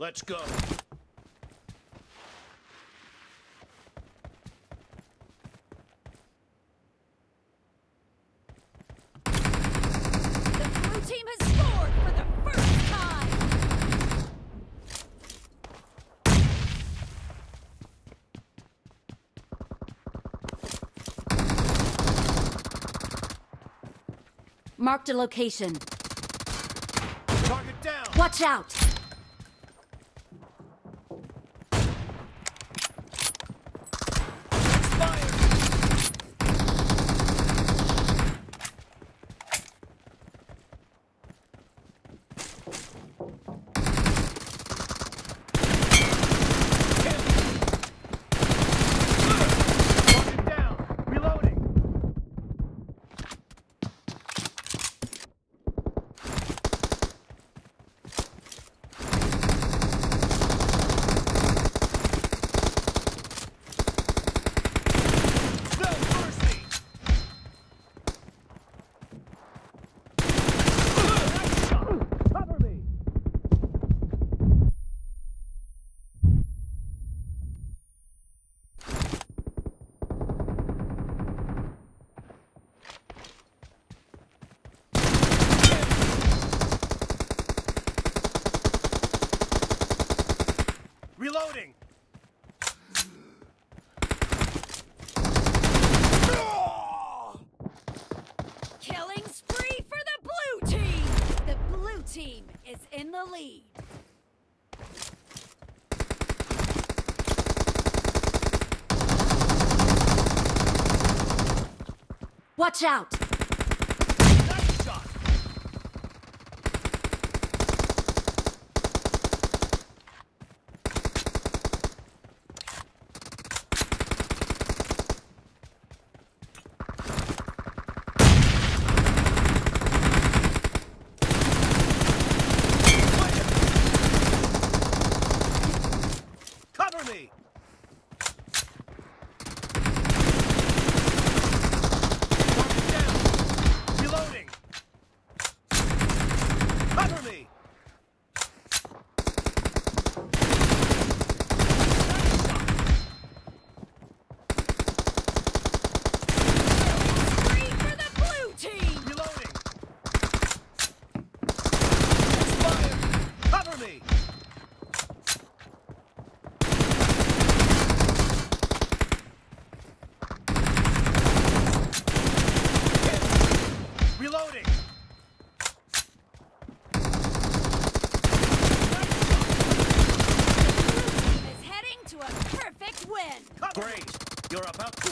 Let's go. The blue team has scored for the first time! Marked a location. Target down. Watch out! Reloading. Killing spree for the blue team! The blue team is in the lead. Watch out! You're about to